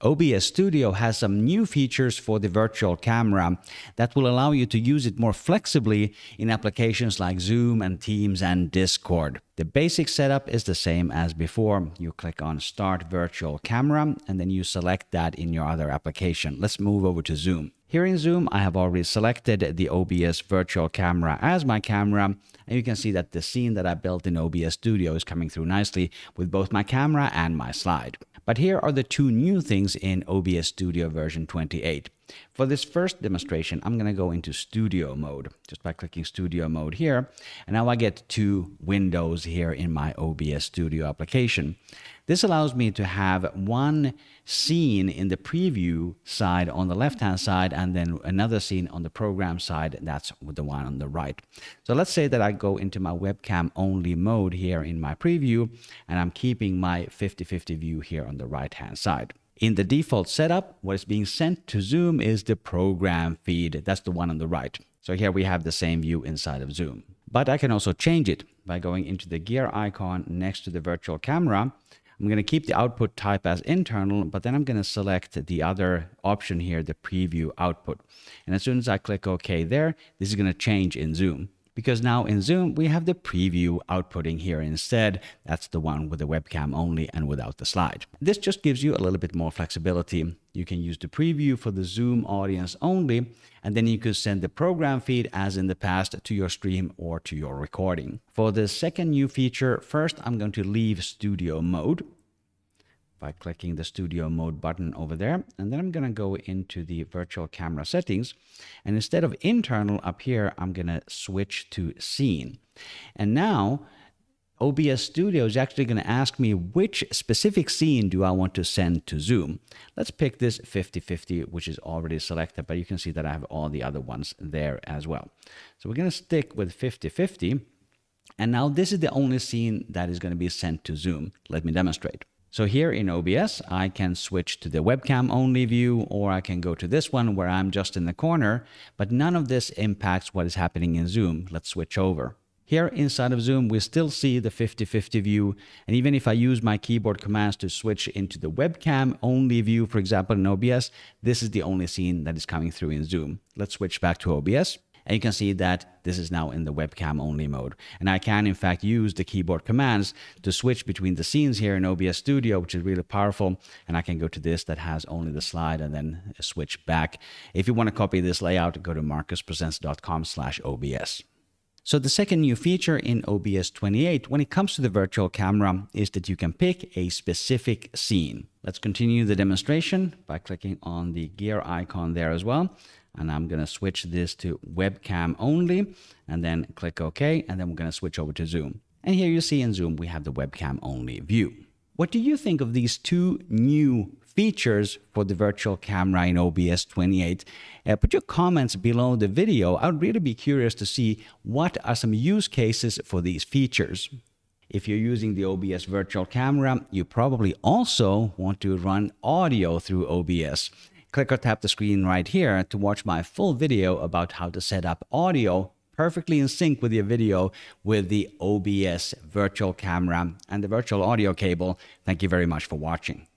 OBS Studio has some new features for the virtual camera that will allow you to use it more flexibly in applications like Zoom and Teams and Discord. The basic setup is the same as before. You click on Start Virtual Camera and then you select that in your other application. Let's move over to Zoom. Here in Zoom, I have already selected the OBS virtual camera as my camera, and you can see that the scene that I built in OBS Studio is coming through nicely with both my camera and my slide. But here are the two new things in OBS Studio version 28. For this first demonstration, I'm going to go into studio mode just by clicking studio mode here. And now I get two windows here in my OBS Studio application. This allows me to have one scene in the preview side on the left hand side and then another scene on the program side. That's the one on the right. So let's say that I go into my webcam only mode here in my preview and I'm keeping my 50-50 view here on the right hand side. In the default setup, what is being sent to Zoom is the program feed. That's the one on the right. So here we have the same view inside of Zoom. But I can also change it by going into the gear icon next to the virtual camera. I'm going to keep the output type as internal, but then I'm going to select the other option here, the preview output. And as soon as I click OK there, this is going to change in Zoom because now in Zoom, we have the preview outputting here instead. That's the one with the webcam only and without the slide. This just gives you a little bit more flexibility. You can use the preview for the Zoom audience only, and then you can send the program feed as in the past to your stream or to your recording. For the second new feature, first I'm going to leave studio mode by clicking the studio mode button over there. And then I'm going to go into the virtual camera settings. And instead of internal up here, I'm going to switch to scene. And now OBS Studio is actually going to ask me which specific scene do I want to send to Zoom. Let's pick this 50-50, which is already selected, but you can see that I have all the other ones there as well. So we're going to stick with 50-50. And now this is the only scene that is going to be sent to Zoom. Let me demonstrate. So here in OBS, I can switch to the webcam only view, or I can go to this one where I'm just in the corner, but none of this impacts what is happening in Zoom. Let's switch over. Here inside of Zoom, we still see the 50-50 view. And even if I use my keyboard commands to switch into the webcam only view, for example, in OBS, this is the only scene that is coming through in Zoom. Let's switch back to OBS. And you can see that this is now in the webcam only mode. And I can in fact use the keyboard commands to switch between the scenes here in OBS Studio, which is really powerful. And I can go to this that has only the slide and then switch back. If you want to copy this layout, go to markuspresents.com slash OBS. So the second new feature in OBS 28 when it comes to the virtual camera is that you can pick a specific scene. Let's continue the demonstration by clicking on the gear icon there as well and I'm going to switch this to webcam only and then click OK and then we're going to switch over to Zoom. And here you see in Zoom we have the webcam only view. What do you think of these two new features for the virtual camera in OBS 28? Uh, put your comments below the video. I would really be curious to see what are some use cases for these features. If you're using the OBS virtual camera, you probably also want to run audio through OBS. Click or tap the screen right here to watch my full video about how to set up audio perfectly in sync with your video with the OBS virtual camera and the virtual audio cable. Thank you very much for watching.